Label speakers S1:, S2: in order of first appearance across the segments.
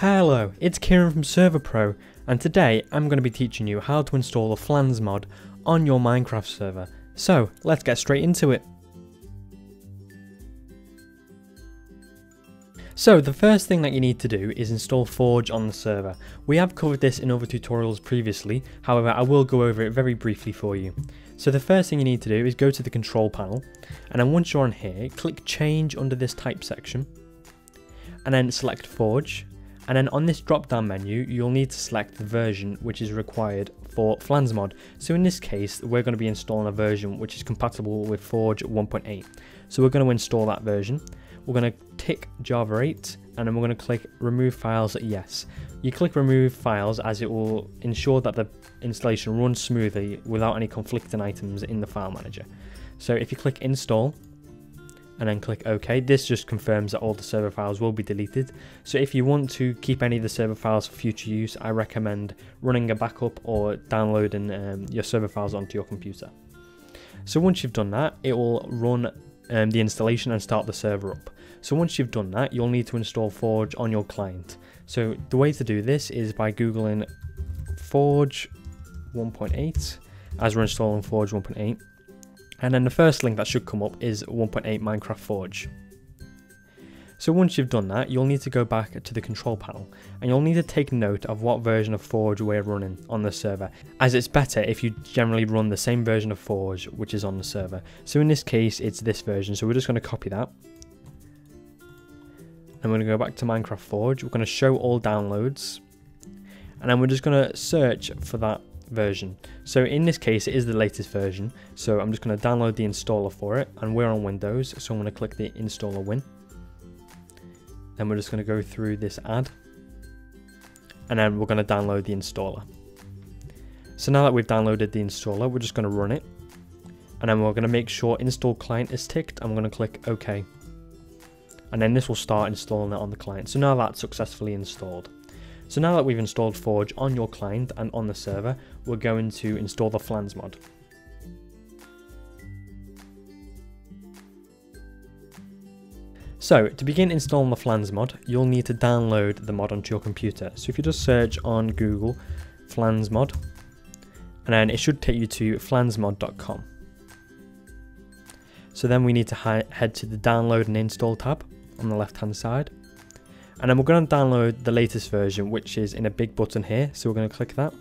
S1: Hello, it's Kieran from Server Pro, and today I'm going to be teaching you how to install the Flans mod on your Minecraft server. So, let's get straight into it. So the first thing that you need to do is install Forge on the server. We have covered this in other tutorials previously, however I will go over it very briefly for you. So the first thing you need to do is go to the control panel, and then once you're on here, click change under this type section, and then select Forge, and then on this drop down menu you'll need to select the version which is required for Flansmod. So in this case we're going to be installing a version which is compatible with Forge 1.8. So we're going to install that version. We're going to tick Java 8 and then we're going to click remove files yes. You click remove files as it will ensure that the installation runs smoothly without any conflicting items in the file manager. So if you click install and then click OK. This just confirms that all the server files will be deleted. So if you want to keep any of the server files for future use, I recommend running a backup or downloading um, your server files onto your computer. So once you've done that, it will run um, the installation and start the server up. So once you've done that, you'll need to install Forge on your client. So the way to do this is by googling Forge 1.8 as we're installing Forge 1.8 and then the first link that should come up is 1.8 Minecraft Forge. So once you've done that, you'll need to go back to the control panel and you'll need to take note of what version of Forge we're running on the server, as it's better if you generally run the same version of Forge which is on the server. So in this case, it's this version, so we're just going to copy that. I'm going to go back to Minecraft Forge, we're going to show all downloads, and then we're just going to search for that version. So in this case, it is the latest version. So I'm just going to download the installer for it, and we're on Windows, so I'm going to click the installer win. Then we're just going to go through this ad, and then we're going to download the installer. So now that we've downloaded the installer, we're just going to run it, and then we're going to make sure install client is ticked. I'm going to click OK. And then this will start installing it on the client. So now that's successfully installed. So now that we've installed Forge on your client and on the server, we're going to install the Flans mod. So, to begin installing the Flans mod, you'll need to download the mod onto your computer. So if you just search on Google Flans mod, and then it should take you to flansmod.com. So then we need to head to the download and install tab on the left hand side. And then we're going to download the latest version, which is in a big button here. So we're going to click that.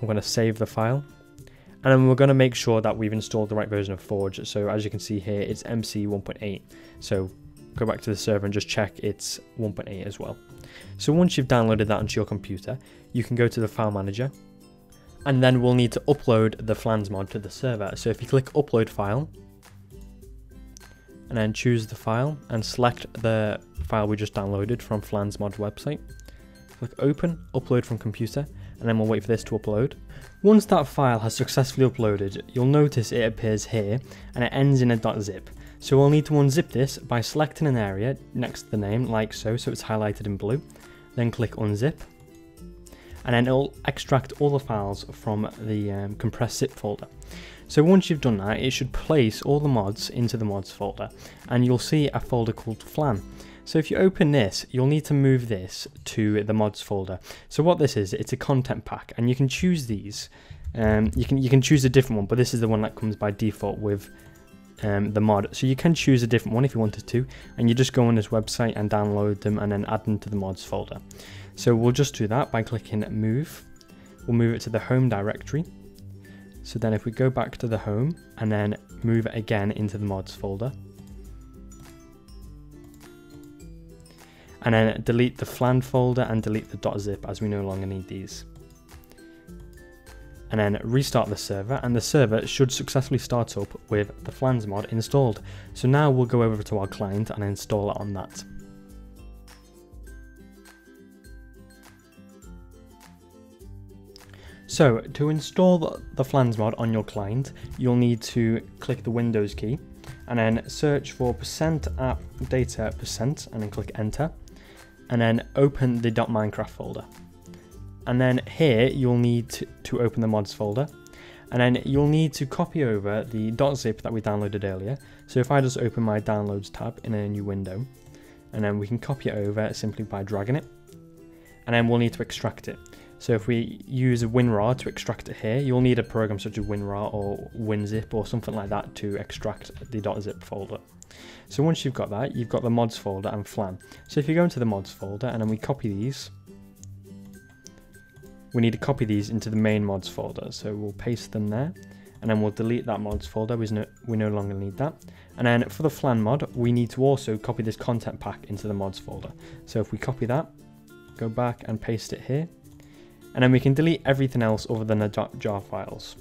S1: We're going to save the file. And then we're going to make sure that we've installed the right version of Forge. So as you can see here, it's MC 1.8. So go back to the server and just check it's 1.8 as well. So once you've downloaded that onto your computer, you can go to the file manager. And then we'll need to upload the Flans mod to the server. So if you click upload file, and then choose the file and select the file we just downloaded from Flansmod website. Click open, upload from computer, and then we'll wait for this to upload. Once that file has successfully uploaded, you'll notice it appears here and it ends in a .zip. So we'll need to unzip this by selecting an area next to the name like so, so it's highlighted in blue. Then click unzip and then it'll extract all the files from the um, compressed zip folder. So once you've done that, it should place all the mods into the mods folder and you'll see a folder called flan. So if you open this, you'll need to move this to the mods folder. So what this is, it's a content pack and you can choose these. Um, you can you can choose a different one, but this is the one that comes by default with um, the mod. So you can choose a different one if you wanted to, and you just go on this website and download them and then add them to the mods folder. So we'll just do that by clicking move. We'll move it to the home directory. So then if we go back to the home and then move it again into the mods folder, and then delete the flan folder and delete the .zip as we no longer need these. And then restart the server and the server should successfully start up with the flans mod installed. So now we'll go over to our client and install it on that. So to install the Flans mod on your client, you'll need to click the Windows key and then search for percent app data percent and then click enter and then open the .minecraft folder. And then here you'll need to, open the mods folder and then you'll need to copy over the .zip that we downloaded earlier. So if I just open my downloads tab in a new window and then we can copy it over simply by dragging it and then we'll need to extract it. So if we use a WinRAR to extract it here, you'll need a program such as WinRAR or WinZip or something like that to extract the .zip folder. So once you've got that, you've got the mods folder and flan. So if you go into the mods folder and then we copy these, we need to copy these into the main mods folder. So we'll paste them there and then we'll delete that mods folder. We no, we no longer need that. And then for the flan mod, we need to also copy this content pack into the mods folder. So if we copy that, go back and paste it here, and then we can delete everything else other than the jar files.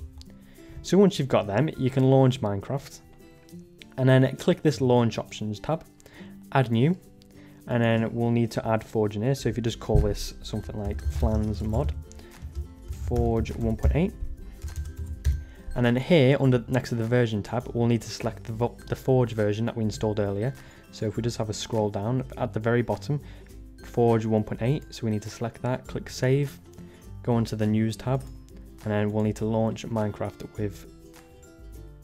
S1: So once you've got them, you can launch Minecraft, and then click this launch options tab, add new, and then we'll need to add Forge in here. So if you just call this something like Flans mod, Forge 1.8, and then here, under next to the version tab, we'll need to select the, the Forge version that we installed earlier. So if we just have a scroll down at the very bottom, Forge 1.8, so we need to select that, click Save, go into the News tab, and then we'll need to launch Minecraft with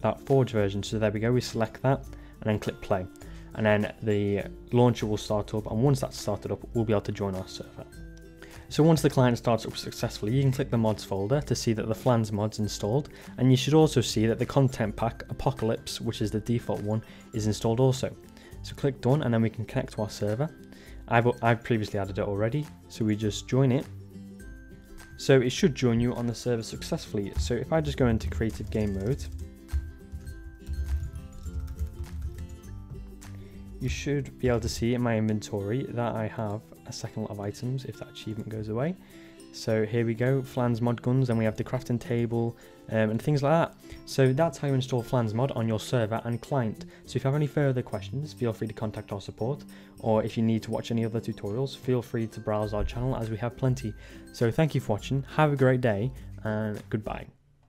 S1: that Forge version. So there we go, we select that, and then click Play. And then the launcher will start up, and once that's started up, we'll be able to join our server. So once the client starts up successfully, you can click the mods folder to see that the Flans mod's installed, and you should also see that the content pack Apocalypse, which is the default one, is installed also. So click done and then we can connect to our server. I've, I've previously added it already, so we just join it. So it should join you on the server successfully. So if I just go into creative game mode, you should be able to see in my inventory that I have second lot of items if that achievement goes away. So here we go, Flans mod guns, and we have the crafting table um, and things like that. So that's how you install Flans mod on your server and client. So if you have any further questions, feel free to contact our support, or if you need to watch any other tutorials, feel free to browse our channel as we have plenty. So thank you for watching, have a great day, and goodbye.